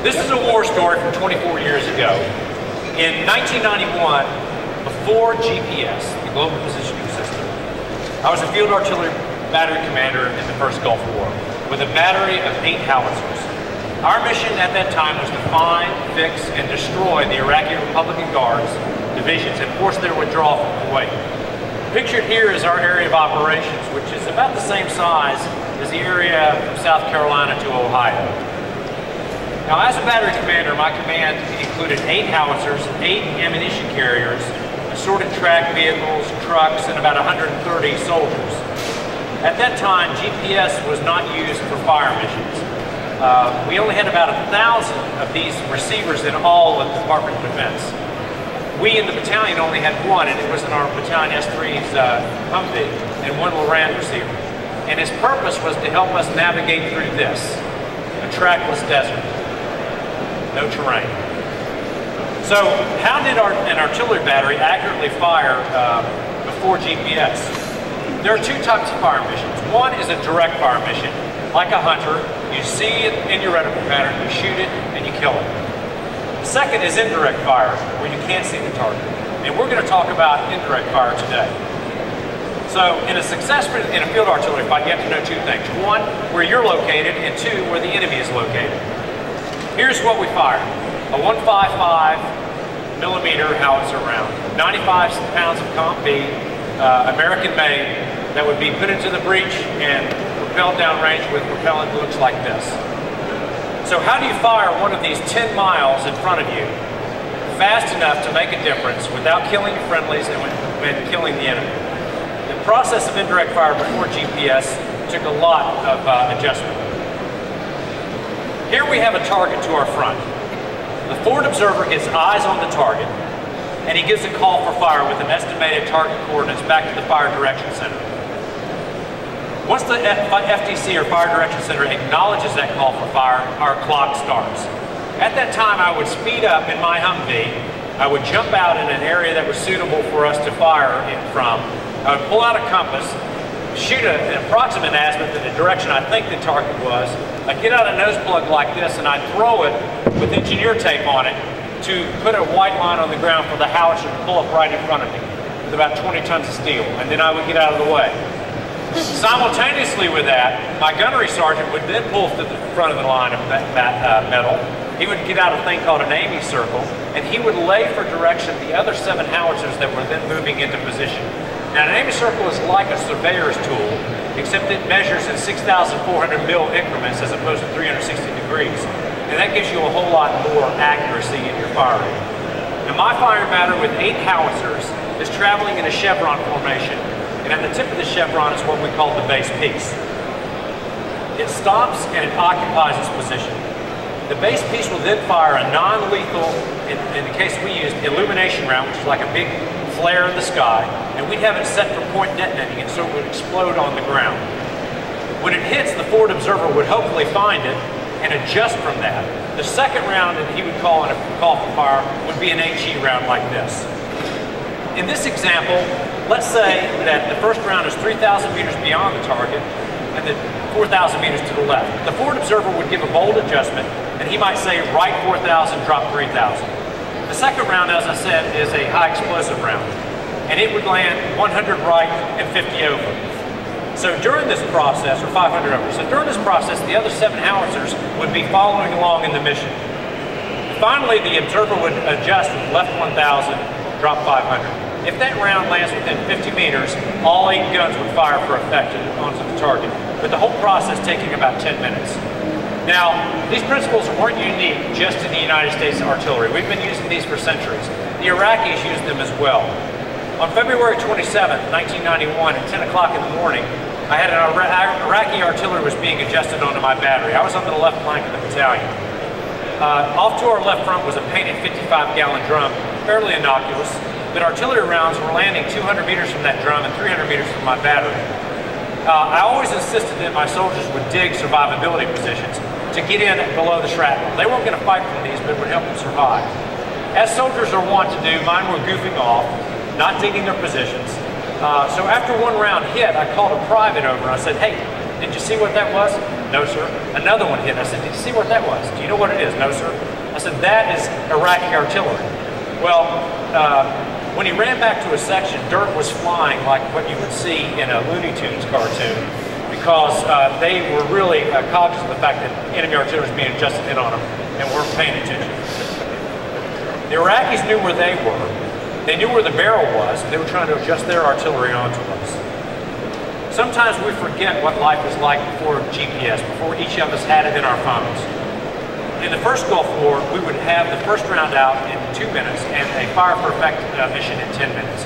This is a war story from 24 years ago. In 1991, before GPS, the Global Positioning System, I was a field artillery battery commander in the first Gulf War with a battery of eight howitzers. Our mission at that time was to find, fix, and destroy the Iraqi Republican Guards divisions and force their withdrawal from Kuwait. Pictured here is our area of operations, which is about the same size as the area from South Carolina to Ohio. Now, as a battery commander, my command included eight howitzers, eight ammunition carriers, assorted track vehicles, trucks, and about 130 soldiers. At that time, GPS was not used for fire missions. Uh, we only had about a thousand of these receivers in all of the Department of Defense. We in the battalion only had one, and it was in our battalion S3's uh, Humvee and one Loran receiver. And his purpose was to help us navigate through this, a trackless desert, no terrain. So how did our, an artillery battery accurately fire uh, before GPS? There are two types of fire missions. One is a direct fire mission, like a hunter, you see it in your reticle pattern, you shoot it, and you kill it. The second is indirect fire, where you can't see the target. And we're going to talk about indirect fire today. So in a success in a field artillery fight, you have to know two things. One, where you're located, and two, where the enemy is located. Here's what we fire. A 155 millimeter howitzer round. 95 pounds of Comp B, uh, American made, that would be put into the breech and propelled downrange with propellant that looks like this. So how do you fire one of these 10 miles in front of you fast enough to make a difference without killing your friendlies and, and killing the enemy? The process of indirect fire before GPS took a lot of uh, adjustment. Here we have a target to our front. The forward observer gets eyes on the target and he gives a call for fire with an estimated target coordinates back to the fire direction center. Once the FDC or Fire Direction Center acknowledges that call for fire, our clock starts. At that time, I would speed up in my Humvee. I would jump out in an area that was suitable for us to fire from. I would pull out a compass, shoot an approximate azimuth in the direction I think the target was. I'd get out a nose plug like this and I'd throw it with engineer tape on it to put a white line on the ground for the howitzer to pull up right in front of me with about 20 tons of steel. And then I would get out of the way. Simultaneously with that, my gunnery sergeant would then pull to the front of the line of that, that uh, metal. He would get out a thing called an aiming circle, and he would lay for direction the other seven howitzers that were then moving into position. Now, an aiming circle is like a surveyor's tool, except it measures in 6,400 mil increments as opposed to 360 degrees. And that gives you a whole lot more accuracy in your firing. Now, my firing pattern with eight howitzers is traveling in a chevron formation and at the tip of the chevron is what we call the base piece. It stops and it occupies its position. The base piece will then fire a non-lethal, in, in, the case we used, illumination round, which is like a big flare in the sky, and we'd have it set for point detonating, it so it would explode on the ground. When it hits, the forward observer would hopefully find it and adjust from that. The second round that he would call in a call for fire would be an HE round like this. In this example, let's say that the first round is 3,000 meters beyond the target and the 4,000 meters to the left. The forward observer would give a bold adjustment and he might say right 4,000, drop 3,000. The second round, as I said, is a high explosive round and it would land 100 right and 50 over. So during this process, or 500 over, so during this process, the other seven howitzers would be following along in the mission. Finally, the observer would adjust with left 1,000, drop 500. If that round lands within 50 meters, all eight guns would fire for effect onto the target, with the whole process taking about 10 minutes. Now, these principles weren't unique just in the United States artillery. We've been using these for centuries. The Iraqis used them as well. On February 27, 1991, at 10 o'clock in the morning, I had an Iraqi artillery was being adjusted onto my battery. I was on the left flank of the battalion. Uh, off to our left front was a painted 55-gallon drum, fairly innocuous but artillery rounds were landing 200 meters from that drum and 300 meters from my battery. Uh, I always insisted that my soldiers would dig survivability positions to get in below the shrapnel. They weren't going to fight for these, but it would help them survive. As soldiers are wont to do, mine were goofing off, not digging their positions. Uh, so after one round hit, I called a private over and I said, hey, did you see what that was? No, sir. Another one hit. I said, did you see what that was? Do you know what it is? No, sir. I said, that is Iraqi artillery. Well, uh, when he ran back to his section, dirt was flying like what you would see in a Looney Tunes cartoon because uh, they were really uh, cognizant of the fact that enemy artillery was being adjusted in on them and weren't paying attention. The Iraqis knew where they were. They knew where the barrel was, and they were trying to adjust their artillery onto us. Sometimes we forget what life was like before GPS, before each of us had it in our phones. In the first Gulf War, we would have the first round out in two minutes and a fire for effect uh, mission in 10 minutes.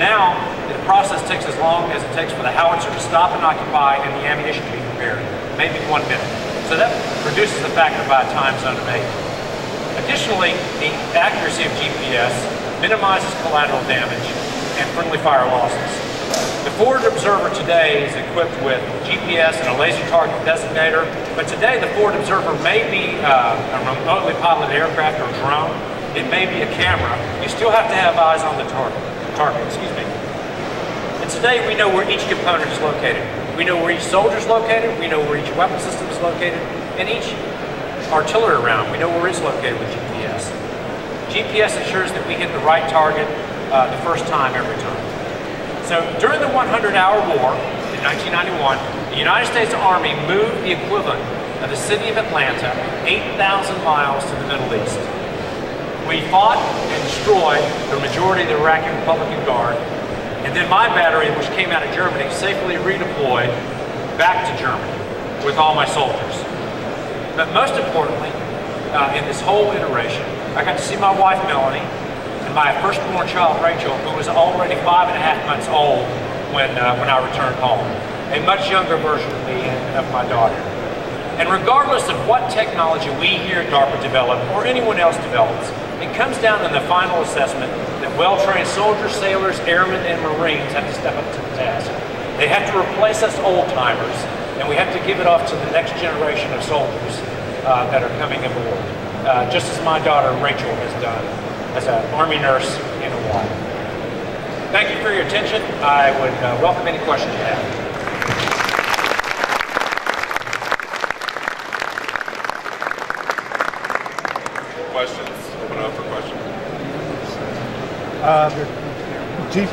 Now, the process takes as long as it takes for the howitzer to stop and occupy and the ammunition to be prepared, maybe one minute. So that reduces the factor by a time zone of eight. Additionally, the accuracy of GPS minimizes collateral damage and friendly fire losses. The Forward Observer today is equipped with GPS and a laser target designator, but today the Forward Observer may be uh, a remotely piloted aircraft or drone. It may be a camera. You still have to have eyes on the target. target excuse me. And today we know where each component is located. We know where each soldier is located. We know where each weapon system is located, and each artillery round. We know where it's located with GPS. GPS ensures that we hit the right target uh, the first time every time. So during the 100-hour war in 1991, the United States Army moved the equivalent of the city of Atlanta 8,000 miles to the Middle East. We fought and destroyed the majority of the Iraqi Republican Guard, and then my battery, which came out of Germany, safely redeployed back to Germany with all my soldiers. But most importantly, uh, in this whole iteration, I got to see my wife, Melanie, and my firstborn child, Rachel, who was already five and a half months old when, uh, when I returned home. A much younger version of me and of my daughter. And regardless of what technology we here at DARPA develop or anyone else develops, it comes down in the final assessment that well-trained soldiers, sailors, airmen, and Marines have to step up to the task. They have to replace us old-timers, and we have to give it off to the next generation of soldiers uh, that are coming aboard, uh, just as my daughter Rachel has done as an Army nurse in Hawaii. Thank you for your attention. I would uh, welcome any questions you have. Questions? Open up for questions. Uh, GP,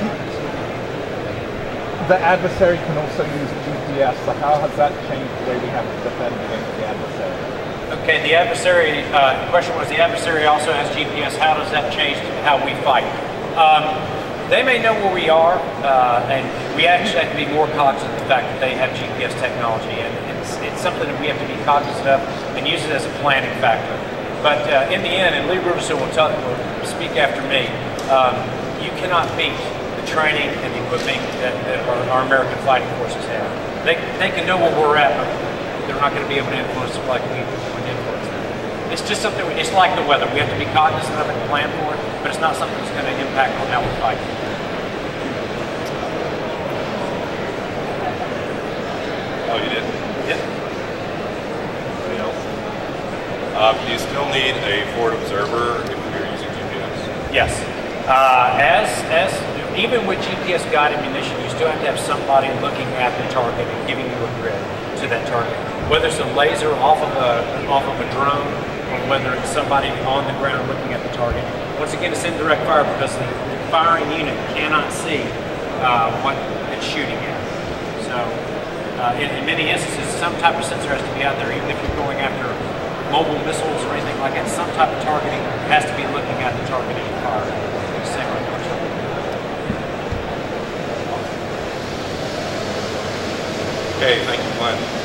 the adversary can also use GPS. So how has that changed the way we have to defend against the adversary? Okay, the adversary, uh, the question was the adversary also has GPS. How does that change how we fight? Um, they may know where we are, uh, and we actually have to be more cognizant of the fact that they have GPS technology, and it's, it's something that we have to be cognizant of and use it as a planning factor. But uh, in the end, and Lee Ruderson will, tell, will speak after me, um, you cannot beat the training and the equipment that, that our, our American fighting forces have. They, they can know where we're at, they're not going to be able to influence it like we would influence them. It's just something, it's like the weather. We have to be cognizant of it and plan for it, but it's not something that's going to impact on how we fight. Oh, you did? Yep. Anybody else? Um, do you still need a forward Observer if you're using GPS? Yes. Uh, as, as, even with GPS guided munition, you still have to have somebody looking at the target and giving you a grid to that target. Whether it's a laser off of a, off of a drone, or whether it's somebody on the ground looking at the target. Once again, it's indirect fire because the firing unit cannot see uh, what it's shooting at. So, uh, in, in many instances, some type of sensor has to be out there, even if you're going after mobile missiles or anything like that. Some type of targeting has to be looking at the target as fire. Okay, thank you, Glenn.